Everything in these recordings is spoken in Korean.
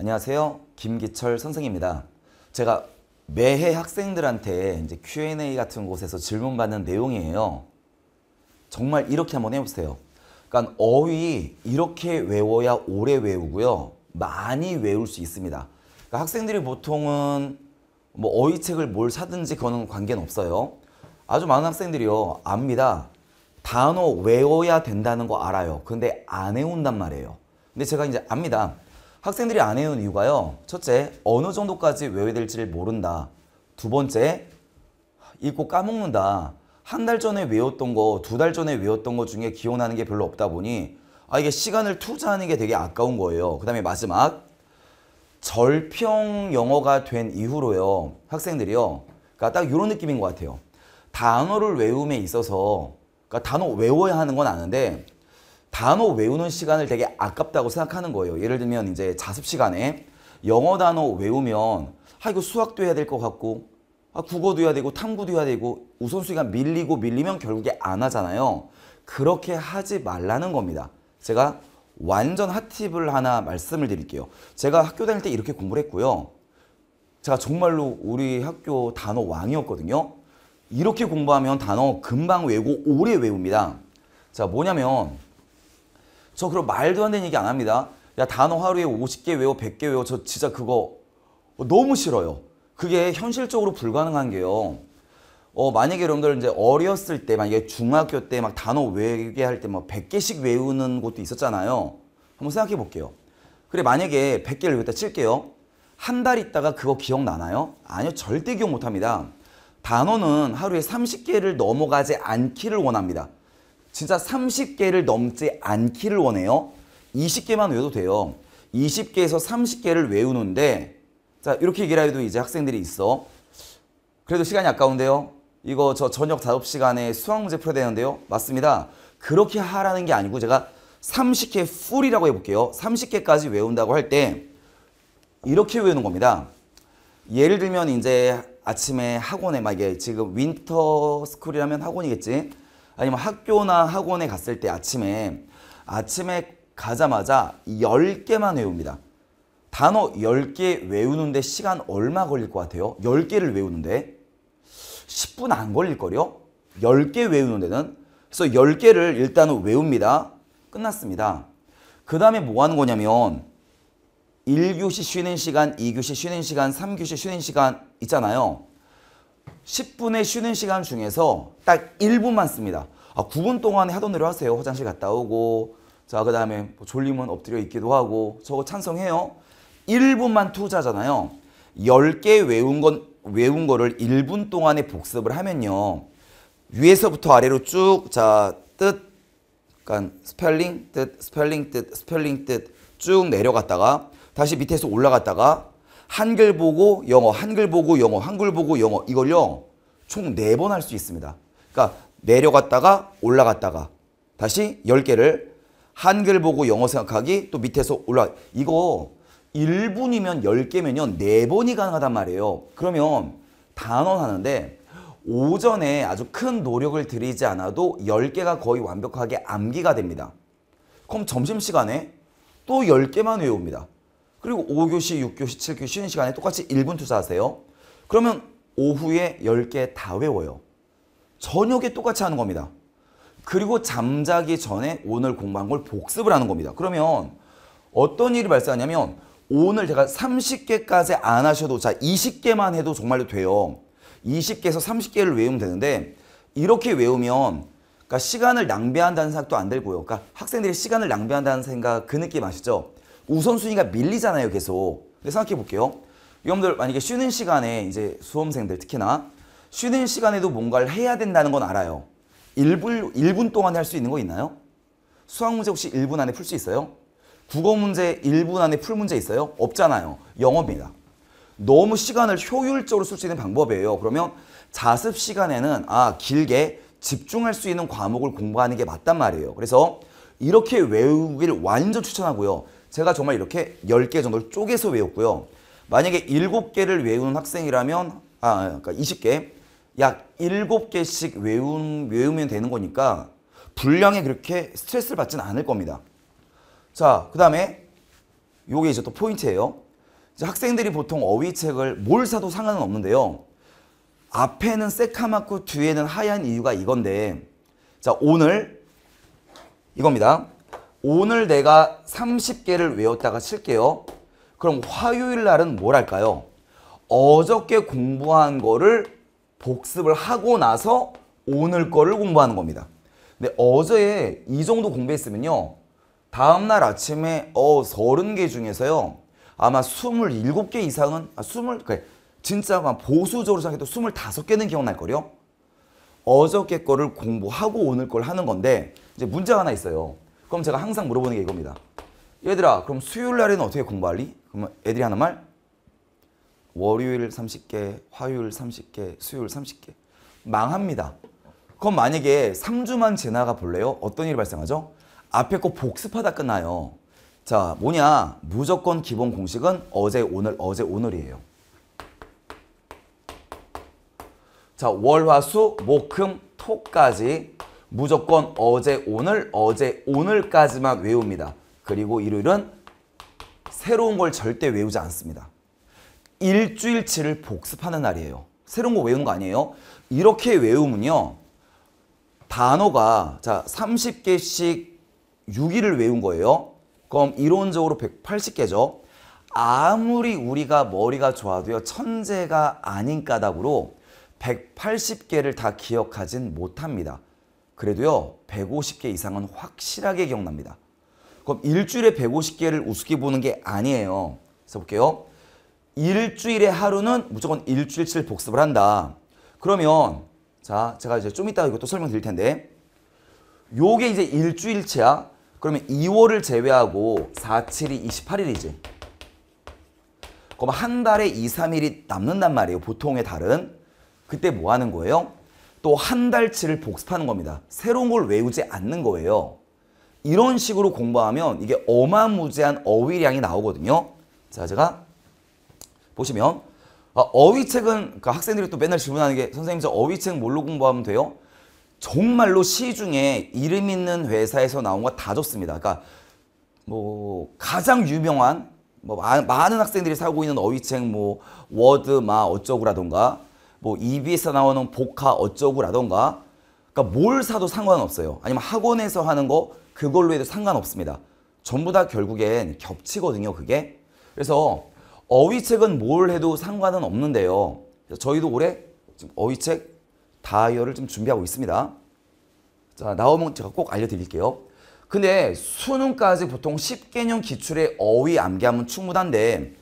안녕하세요. 김기철 선생입니다. 제가 매해 학생들한테 이제 Q&A 같은 곳에서 질문 받는 내용이에요. 정말 이렇게 한번 해보세요. 그러니까 어휘 이렇게 외워야 오래 외우고요. 많이 외울 수 있습니다. 그러니까 학생들이 보통은 뭐 어휘책을 뭘 사든지 그거는 관계는 없어요. 아주 많은 학생들이요. 압니다. 단어 외워야 된다는 거 알아요. 근데 안 외운단 말이에요. 근데 제가 이제 압니다. 학생들이 안 외우는 이유가요. 첫째, 어느 정도까지 외워야 될지를 모른다. 두 번째, 읽고 까먹는다. 한 달 전에 외웠던 거, 두 달 전에 외웠던 거 중에 기억나는 게 별로 없다 보니 아 이게 시간을 투자하는 게 되게 아까운 거예요. 그 다음에 마지막 절평 영어가 된 이후로요. 학생들이요. 그러니까 딱 이런 느낌인 것 같아요. 단어를 외움에 있어서 그러니까 단어 외워야 하는 건 아는데 단어 외우는 시간을 되게 아깝다고 생각하는 거예요. 예를 들면 이제 자습 시간에 영어 단어 외우면 아 이거 수학도 해야 될 것 같고 아 국어도 해야 되고 탐구도 해야 되고 우선순위가 밀리고 밀리면 결국에 안 하잖아요. 그렇게 하지 말라는 겁니다. 제가 완전 핫팁을 하나 말씀을 드릴게요. 제가 학교 다닐 때 이렇게 공부를 했고요. 제가 정말로 우리 학교 단어 왕이었거든요. 이렇게 공부하면 단어 금방 외우고 오래 외웁니다. 자, 뭐냐면 저 그럼 말도 안 되는 얘기 안 합니다. 야, 단어 하루에 50개 외워, 100개 외워. 저 진짜 그거 너무 싫어요. 그게 현실적으로 불가능한 게요. 어, 만약에 여러분들 이제 어렸을 때, 만약에 중학교 때 막 단어 외우게 할 때 막 100개씩 외우는 곳도 있었잖아요. 한번 생각해 볼게요. 그래, 만약에 100개를 외웠다 칠게요. 한 달 있다가 그거 기억나나요? 아니요, 절대 기억 못 합니다. 단어는 하루에 30개를 넘어가지 않기를 원합니다. 진짜 30개를 넘지 않기를 원해요. 20개만 외워도 돼요. 20개에서 30개를 외우는데 자 이렇게 얘기를 해도 이제 학생들이 있어. 그래도 시간이 아까운데요. 이거 저 저녁 작업 시간에 수학 문제 풀어야 되는데요. 맞습니다. 그렇게 하라는 게 아니고 제가 30개 풀이라고 해볼게요. 30개까지 외운다고 할 때 이렇게 외우는 겁니다. 예를 들면 이제 아침에 학원에 막 이게 지금 winter school이라면 학원이겠지. 아니면 학교나 학원에 갔을 때 아침에 아침에 가자마자 10개만 외웁니다. 단어 10개 외우는데 시간 얼마 걸릴 것 같아요? 10개를 외우는데 10분 안 걸릴걸요? 10개 외우는 데는 그래서 10개를 일단은 외웁니다. 끝났습니다. 그 다음에 뭐 하는 거냐면 1교시 쉬는 시간, 2교시 쉬는 시간, 3교시 쉬는 시간 있잖아요. 10분의 쉬는 시간 중에서 딱 1분만 씁니다. 아, 9분 동안에 하던 대로 하세요. 화장실 갔다 오고 자, 그 다음에 뭐 졸리면 엎드려 있기도 하고 저거 찬성해요. 1분만 투자잖아요. 10개 외운 건 외운 거를 1분 동안에 복습을 하면요. 위에서부터 아래로 쭉 자, 뜻 그러니까 스펠링 뜻 스펠링 뜻 스펠링 뜻 쭉 내려갔다가 다시 밑에서 올라갔다가 한글 보고 영어, 한글 보고 영어, 한글 보고 영어 이걸요. 총 네 번 할 수 있습니다. 그러니까 내려갔다가 올라갔다가 다시 10개를 한글 보고 영어 생각하기 또 밑에서 올라 이거 1분이면 10개면요. 4번이 가능하단 말이에요. 그러면 단언하는데 오전에 아주 큰 노력을 들이지 않아도 10개가 거의 완벽하게 암기가 됩니다. 그럼 점심시간에 또 10개만 외웁니다. 그리고 5교시, 6교시, 7교시 쉬는 시간에 똑같이 1분 투자하세요. 그러면 오후에 10개 다 외워요. 저녁에 똑같이 하는 겁니다. 그리고 잠자기 전에 오늘 공부한 걸 복습을 하는 겁니다. 그러면 어떤 일이 발생하냐면 오늘 제가 30개까지 안 하셔도 자 20개만 해도 정말로 돼요. 20개에서 30개를 외우면 되는데 이렇게 외우면 그러니까 시간을 낭비한다는 생각도 안 들고요. 그러니까 학생들이 시간을 낭비한다는 생각 그 느낌 아시죠? 우선순위가 밀리잖아요, 계속. 근데 생각해 볼게요. 여러분들 만약에 쉬는 시간에 이제 수험생들 특히나 쉬는 시간에도 뭔가를 해야 된다는 건 알아요. 1분, 1분 동안에 할 수 있는 거 있나요? 수학 문제 혹시 1분 안에 풀 수 있어요? 국어 문제 1분 안에 풀 문제 있어요? 없잖아요. 영어입니다. 너무 시간을 효율적으로 쓸 수 있는 방법이에요. 그러면 자습 시간에는 아 길게 집중할 수 있는 과목을 공부하는 게 맞단 말이에요. 그래서 이렇게 외우기를 완전 추천하고요. 제가 정말 이렇게 10개 정도를 쪼개서 외웠고요. 만약에 7개를 외우는 학생이라면 아 그러니까 20개 약 7개씩 외운, 외우면 되는 거니까 분량에 그렇게 스트레스를 받지는 않을 겁니다. 자, 그 다음에 요게 이제 또 포인트예요. 이제 학생들이 보통 어휘책을 뭘 사도 상관은 없는데요. 앞에는 새카맣고 뒤에는 하얀 이유가 이건데 자 오늘 이겁니다. 오늘 내가 30개를 외웠다가 칠게요. 그럼 화요일 날은 뭘 할까요? 어저께 공부한 거를 복습을 하고 나서 오늘 거를 공부하는 겁니다. 근데 어제 이 정도 공부했으면요. 다음날 아침에 어 30개 중에서요. 아마 27개 이상은 아 20, 그래 진짜 보수적으로 생각해도 25개는 기억날 거요. 어저께 거를 공부하고 오늘 걸 하는 건데 이제 문제가 하나 있어요. 그럼 제가 항상 물어보는 게 이겁니다. 얘들아 그럼 수요일 날에는 어떻게 공부할리? 그러면 애들이 하는 말 월요일 30개, 화요일 30개, 수요일 30개 망합니다. 그럼 만약에 3주만 지나가 볼래요? 어떤 일이 발생하죠? 앞에 거 복습하다 끝나요. 자 뭐냐 무조건 기본 공식은 어제 오늘 어제 오늘이에요. 자, 월, 화, 수, 목, 금, 토까지 무조건 어제, 오늘, 어제, 오늘까지만 외웁니다. 그리고 일요일은 새로운 걸 절대 외우지 않습니다. 일주일치를 복습하는 날이에요. 새로운 거 외우는 거 아니에요. 이렇게 외우면요. 단어가 자 30개씩 6일을 외운 거예요. 그럼 이론적으로 180개죠. 아무리 우리가 머리가 좋아도요. 천재가 아닌 까닭으로 180개를 다 기억하진 못합니다. 그래도요 150개 이상은 확실하게 기억납니다. 그럼 일주일에 150개를 우습게 보는 게 아니에요. 써볼게요. 일주일에 하루는 무조건 일주일치를 복습을 한다. 그러면 자 제가 이제 좀 이따 이것도 설명드릴 텐데 요게 이제 일주일치야. 그러면 2월을 제외하고 4, 7이 28일이지. 그럼 한 달에 2, 3일이 남는단 말이에요. 보통의 달은. 그때 뭐 하는 거예요? 또 한 달치를 복습하는 겁니다. 새로운 걸 외우지 않는 거예요. 이런 식으로 공부하면 이게 어마무지한 어휘량이 나오거든요. 자, 제가 보시면 아, 어휘책은 그러니까 학생들이 또 맨날 질문하는 게 선생님 저 어휘책 뭘로 공부하면 돼요? 정말로 시중에 이름 있는 회사에서 나온 거 다 좋습니다. 그러니까 뭐 가장 유명한 뭐 많은 학생들이 사고 있는 어휘책 뭐 워드 마 어쩌고라던가 뭐 EBS에 나오는 voca 어쩌고라던가 그러니까 뭘 사도 상관없어요. 아니면 학원에서 하는 거 그걸로 해도 상관없습니다. 전부 다 결국엔 겹치거든요. 그게. 그래서 어휘책은 뭘 해도 상관은 없는데요. 저희도 올해 어휘책 다이어를 좀 준비하고 있습니다. 자 나오면 제가 꼭 알려드릴게요. 근데 수능까지 보통 10개년 기출의 어휘 암기하면 충분한데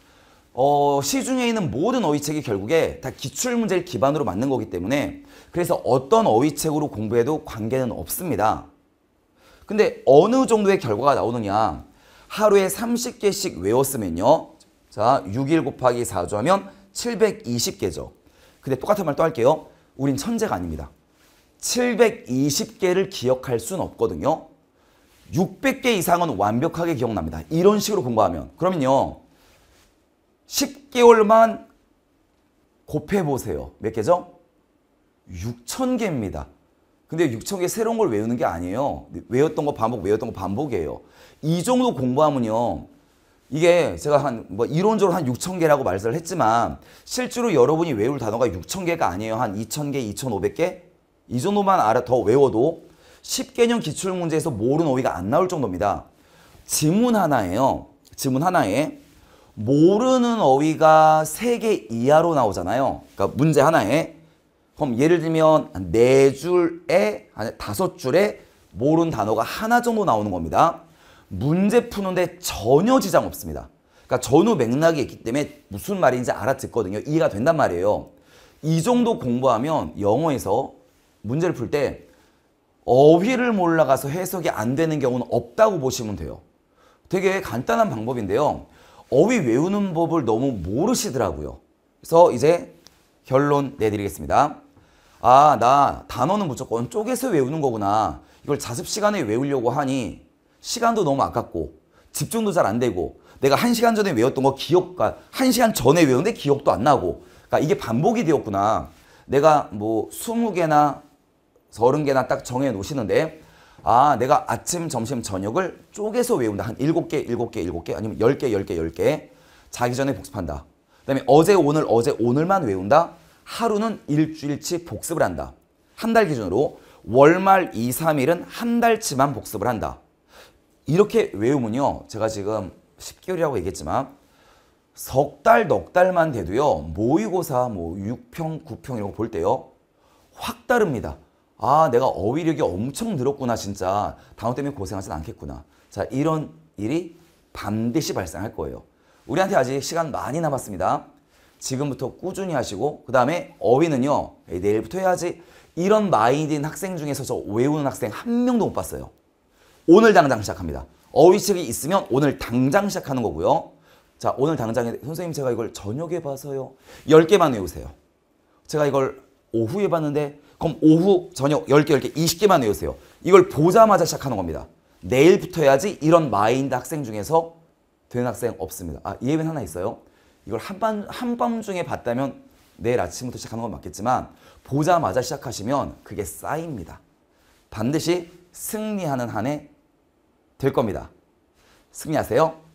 어, 시중에 있는 모든 어휘책이 결국에 다 기출문제를 기반으로 만든 거기 때문에 그래서 어떤 어휘책으로 공부해도 관계는 없습니다. 근데 어느 정도의 결과가 나오느냐? 하루에 30개씩 외웠으면요. 자 6일 곱하기 4주 하면 720개죠. 근데 똑같은 말 또 할게요. 우린 천재가 아닙니다. 720개를 기억할 수는 없거든요. 600개 이상은 완벽하게 기억납니다. 이런 식으로 공부하면. 그러면요 10개월만 곱해보세요. 몇 개죠? 6천 개입니다. 근데 6천 개 새로운 걸 외우는 게 아니에요. 외웠던 거 반복, 외웠던 거 반복이에요. 이 정도 공부하면요. 이게 제가 한 뭐 이론적으로 한 6천 개라고 말씀을 했지만 실제로 여러분이 외울 단어가 6천 개가 아니에요. 한 2천 개, 2,500개? 이 정도만 알아 더 외워도 10개년 기출문제에서 모르는 어휘가 안 나올 정도입니다. 지문 하나예요. 지문 하나에 모르는 어휘가 3개 이하로 나오잖아요. 그러니까 문제 하나에. 그럼 예를 들면 네 줄에 아니 다섯 줄에 모르는 단어가 하나 정도 나오는 겁니다. 문제 푸는데 전혀 지장 없습니다. 그러니까 전후 맥락이 있기 때문에 무슨 말인지 알아듣거든요. 이해가 된단 말이에요. 이 정도 공부하면 영어에서 문제를 풀 때 어휘를 몰라가서 해석이 안 되는 경우는 없다고 보시면 돼요. 되게 간단한 방법인데요. 어휘 외우는 법을 너무 모르시더라고요. 그래서 이제 결론 내드리겠습니다. 아, 나 단어는 무조건 쪼개서 외우는 거구나. 이걸 자습 시간에 외우려고 하니 시간도 너무 아깝고 집중도 잘 안 되고 내가 한 시간 전에 외웠던 거 기억가 한 시간 전에 외우는데 기억도 안 나고 그러니까 이게 반복이 되었구나. 내가 뭐 20개나 30개나 딱 정해 놓으시는데 아 내가 아침, 점심, 저녁을 쪼개서 외운다. 한 7개, 7개, 7개 아니면 10개, 10개, 10개. 자기 전에 복습한다. 그 다음에 어제 오늘 어제 오늘만 외운다. 하루는 일주일치 복습을 한다. 한 달 기준으로 월말 2, 3일은 한 달치만 복습을 한다. 이렇게 외우면요. 제가 지금 10개월이라고 얘기했지만 석 달, 넉 달만 돼도요. 모의고사 뭐 6평, 9평 이런 거 볼 때요. 확 다릅니다. 아, 내가 어휘력이 엄청 늘었구나, 진짜. 단어 때문에 고생하진 않겠구나. 자, 이런 일이 반드시 발생할 거예요. 우리한테 아직 시간 많이 남았습니다. 지금부터 꾸준히 하시고, 그 다음에 어휘는요, 에이, 내일부터 해야지. 이런 마인드인 학생 중에서 저 외우는 학생 한 명도 못 봤어요. 오늘 당장 시작합니다. 어휘책이 있으면 오늘 당장 시작하는 거고요. 자, 오늘 당장에 선생님 제가 이걸 저녁에 봐서요. 10개만 외우세요. 제가 이걸 오후에 봤는데 그럼 오후, 저녁 10개, 10개, 20개만 외우세요. 이걸 보자마자 시작하는 겁니다. 내일부터 해야지 이런 마인드 학생 중에서 되는 학생 없습니다. 아, 예외는 하나 있어요. 이걸 한밤, 한밤중에 봤다면 내일 아침부터 시작하는 건 맞겠지만 보자마자 시작하시면 그게 쌓입니다. 반드시 승리하는 한 해 될 겁니다. 승리하세요.